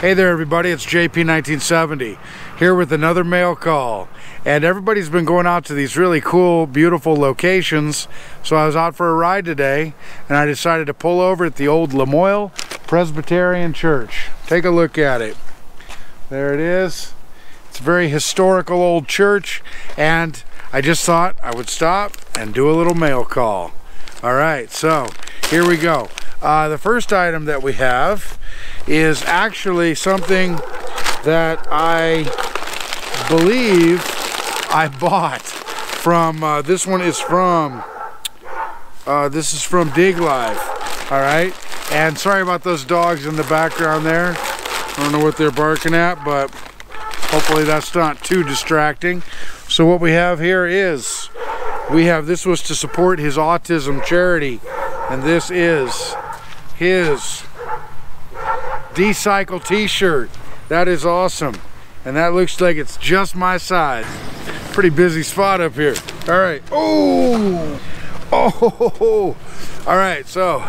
Hey there everybody, it's JP1970 here with another mail call and everybody's been going out to these really cool beautiful locations so I was out for a ride today and I decided to pull over at the old Lamoille Presbyterian Church. Take a look at it. There it is. It's a very historical old church and I just thought I would stop and do a little mail call. Alright, so here we go. Uh, the first item that we have is actually something that I believe I bought from, uh, this one is from, uh, this is from Dig Live, all right? And sorry about those dogs in the background there. I don't know what they're barking at, but hopefully that's not too distracting. So what we have here is, we have, this was to support his autism charity, and this is his D-Cycle t-shirt. That is awesome. And that looks like it's just my size. Pretty busy spot up here. All right. Oh, oh, all right. So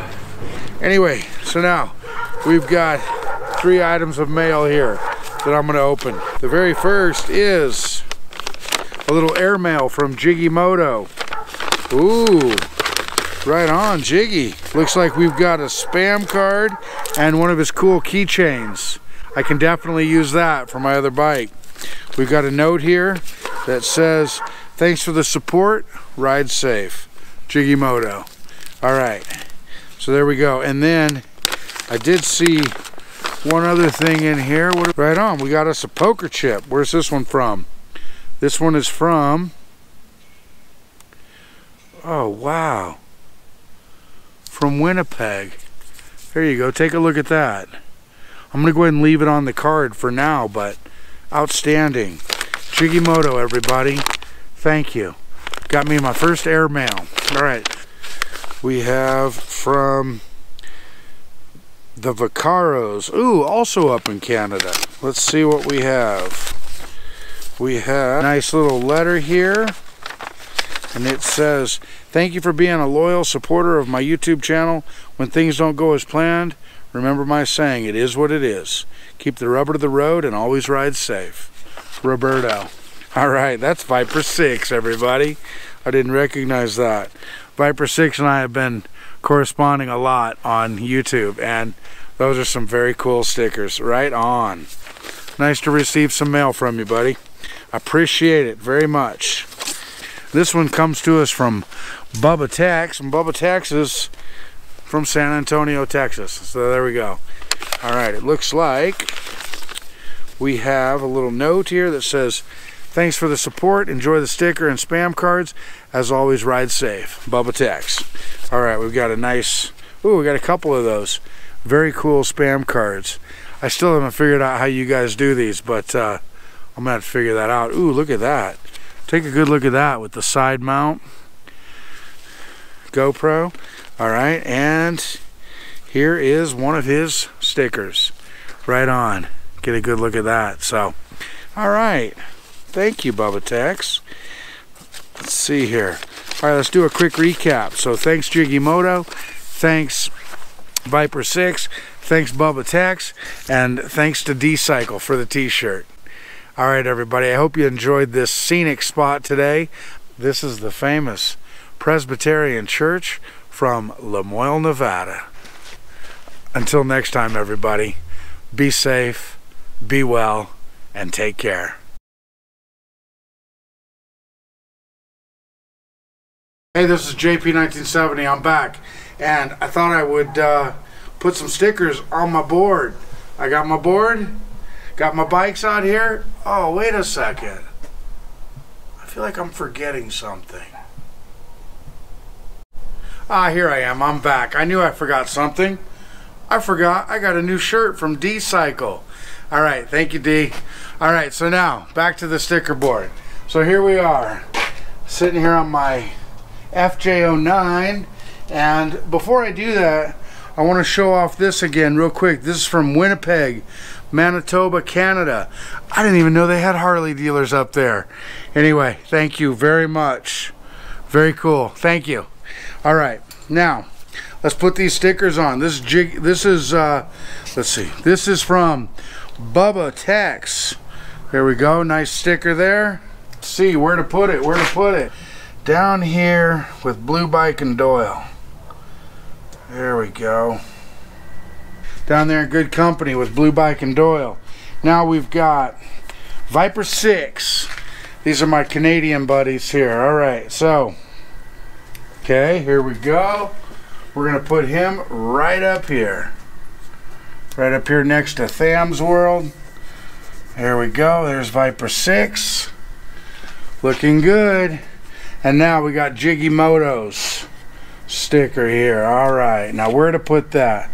anyway, so now we've got three items of mail here that I'm gonna open. The very first is a little airmail from Jiggy Moto. Ooh, right on, Jiggy. Looks like we've got a spam card and one of his cool keychains. I can definitely use that for my other bike. We've got a note here that says, thanks for the support, ride safe. Jiggy Moto. All right, so there we go. And then I did see one other thing in here. Right on, we got us a poker chip. Where's this one from? This one is from, oh wow, from Winnipeg. There you go. Take a look at that. I'm going to go ahead and leave it on the card for now, but outstanding. Jiggy Moto, everybody. Thank you. Got me my first airmail. All right. We have from the Vacaros. Ooh, also up in Canada. Let's see what we have. We have a nice little letter here. And it says, Thank you for being a loyal supporter of my YouTube channel. When things don't go as planned, remember my saying, it is what it is. Keep the rubber to the road and always ride safe. Roberto. All right, that's Viper 6, everybody. I didn't recognize that. Viper 6 and I have been corresponding a lot on YouTube, and those are some very cool stickers. Right on. Nice to receive some mail from you, buddy. Appreciate it very much. This one comes to us from Bubba Tex, and Bubba Tex is from San Antonio, Texas. So there we go. All right, it looks like we have a little note here that says, thanks for the support, enjoy the sticker and spam cards. As always, ride safe. Bubba Tex. All right, we've got a nice, ooh, we got a couple of those. Very cool spam cards. I still haven't figured out how you guys do these, but uh, I'm gonna have to figure that out. Ooh, look at that. Take a good look at that with the side mount. GoPro. All right, and here is one of his stickers. Right on. Get a good look at that. So, all right. Thank you, Bubba Tex. Let's see here. All right, let's do a quick recap. So thanks Jiggy Moto, thanks Viper 6, thanks Bubba Tex, and thanks to D-Cycle for the t-shirt. All right, everybody, I hope you enjoyed this scenic spot today. This is the famous Presbyterian Church from Lamoille, Nevada. Until next time, everybody, be safe, be well, and take care. Hey, this is JP1970. I'm back, and I thought I would uh, put some stickers on my board. I got my board. Got my bikes out here. Oh, wait a second. I feel like I'm forgetting something. Ah, here I am. I'm back. I knew I forgot something. I forgot. I got a new shirt from D-Cycle. All right. Thank you, D. All right. So now, back to the sticker board. So here we are, sitting here on my FJ09. And before I do that, I want to show off this again real quick. This is from Winnipeg. Manitoba, Canada. I didn't even know they had Harley dealers up there. Anyway, thank you very much. Very cool. Thank you. All right. Now, let's put these stickers on. This jig. This is uh, let's see. This is from Bubba Tex. There we go. Nice sticker there. Let's see where to put it. Where to put it? Down here with Blue Bike and Doyle. There we go. Down there in good company with Blue Bike and Doyle. Now we've got Viper 6. These are my Canadian buddies here. All right, so, okay, here we go. We're going to put him right up here. Right up here next to Tham's World. There we go. There's Viper 6. Looking good. And now we got Jiggy Motos sticker here. All right. Now where to put that?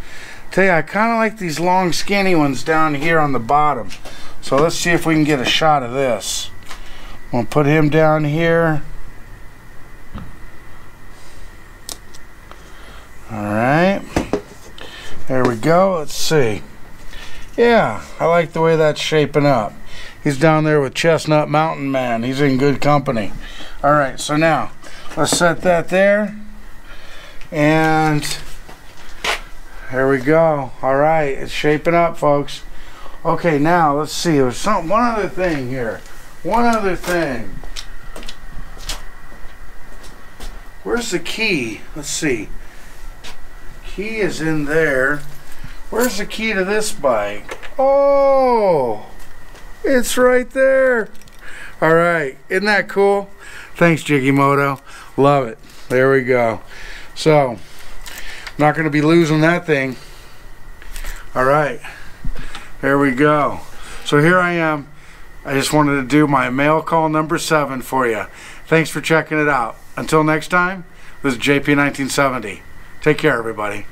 Tell you, I kind of like these long skinny ones down here on the bottom. So let's see if we can get a shot of this. I'm going to put him down here. All right. There we go. Let's see. Yeah, I like the way that's shaping up. He's down there with Chestnut Mountain Man. He's in good company. All right, so now let's set that there. And there we go. All right, it's shaping up, folks. Okay, now let's see. There's some one other thing here. One other thing. Where's the key? Let's see. Key is in there. Where's the key to this bike? Oh, it's right there. All right, isn't that cool? Thanks, Jiggy Moto. Love it. There we go. So, not going to be losing that thing. All right, there we go. So here I am. I just wanted to do my mail call number seven for you. Thanks for checking it out. Until next time, this is JP1970. Take care, everybody.